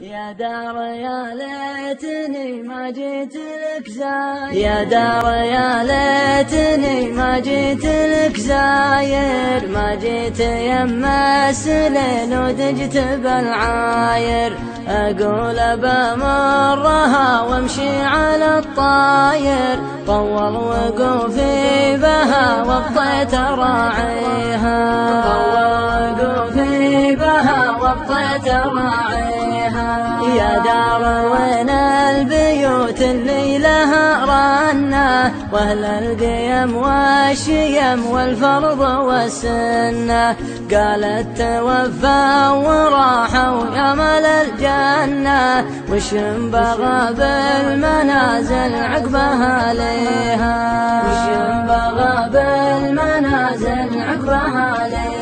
يا دار يا ليتني ما جيت لك زاير يا دار يا ليتني ما جيت لك زاير ما جيت يم السلين ودجت بالعاير. أقول بمرها وامشي على الطاير. طول وقوفي بها وابطيت راعيها. يا دار وين البيوت اللي لها رنة واهل القيم والشيم والفرض والسنة؟ قالت توفى وراحوا يا مل الجنة. وش بغى بالمنازل عقبها ليها وش بغى بالمنازل عقبها ليها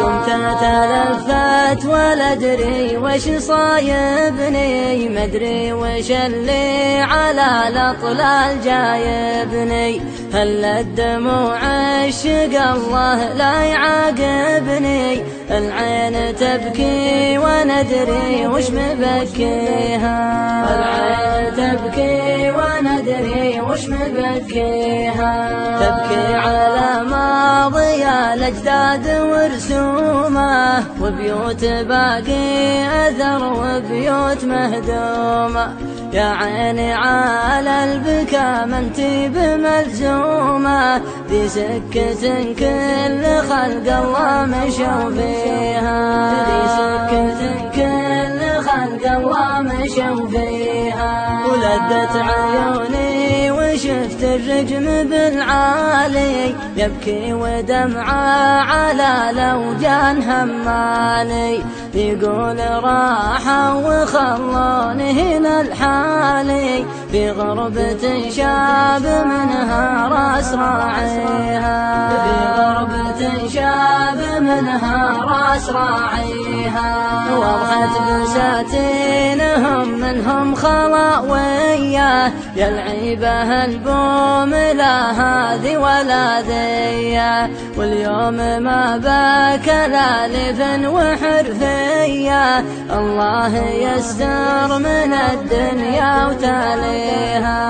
قمت تلفت ولا ادري وش صايبني مدري وش اللي على الأطلال جايبني. هل الدموع عشق الله لا يعاقبني؟ العين تبكي وندري وش مبكيها؟ العين تبكي وندري وش مبكيها تبكي على ماضي الأجداد ورسومه وبيوت باقي أثر وبيوت مهدومة. يا عيني على البكا ما انتي بملزومة. في سكة كل خلق الله مشوا فيها. في سكة كل خلق الله مشوا فيها. ولدت عيوني وشفت الرجم بالعالي يبكي ودمعة على لوجان همالي يقول راحة وخلوني هنا الحالي في غربة شاب منها راس راعيها في غربة شاب منها راس راعيها وضحت بساتينهم منهم خلاوية يلعيبها البوم لا هذه ولا ذي واليوم ما باك لا لفن وحرفية. الله يستر من الدنيا وتاليها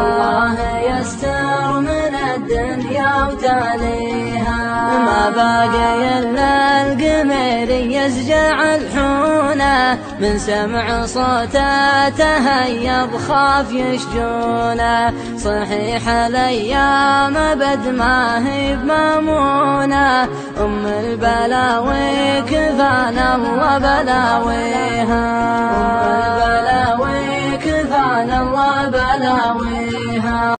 الله يستر من الدنيا وتاليها ما باقي إلا القمر يسجع الحونه من سمع صوته تهيب خاف يشجونه. صحيح الأيام بد ما هي بلاويها أم البلاوي كفانا الله بلاويها.